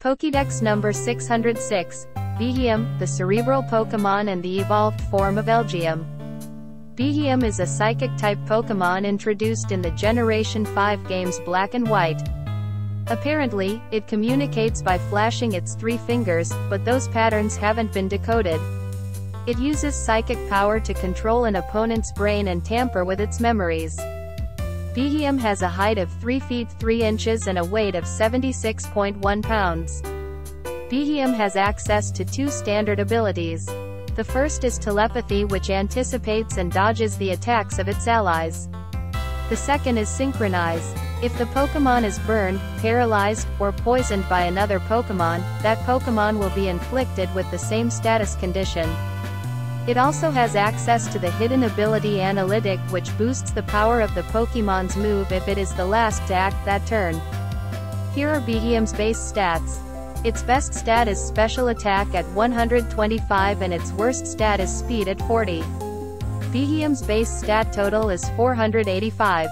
Pokédex number 606, Beheeyem, the cerebral Pokémon and the evolved form of Elgyem. Beheeyem is a psychic-type Pokémon introduced in the Generation 5 games Black and White. Apparently, it communicates by flashing its three fingers, but those patterns haven't been decoded. It uses psychic power to control an opponent's brain and tamper with its memories. Beheeyem has a height of 3 feet 3 inches and a weight of 76.1 pounds. Beheeyem has access to two standard abilities. The first is telepathy which anticipates and dodges the attacks of its allies. The second is synchronize. If the Pokémon is burned, paralyzed, or poisoned by another Pokémon, that Pokémon will be inflicted with the same status condition. It also has access to the hidden ability Analytic which boosts the power of the Pokémon's move if it is the last to act that turn. Here are Beheeyem's base stats. Its best stat is special attack at 125 and its worst stat is speed at 40. Beheeyem's base stat total is 485.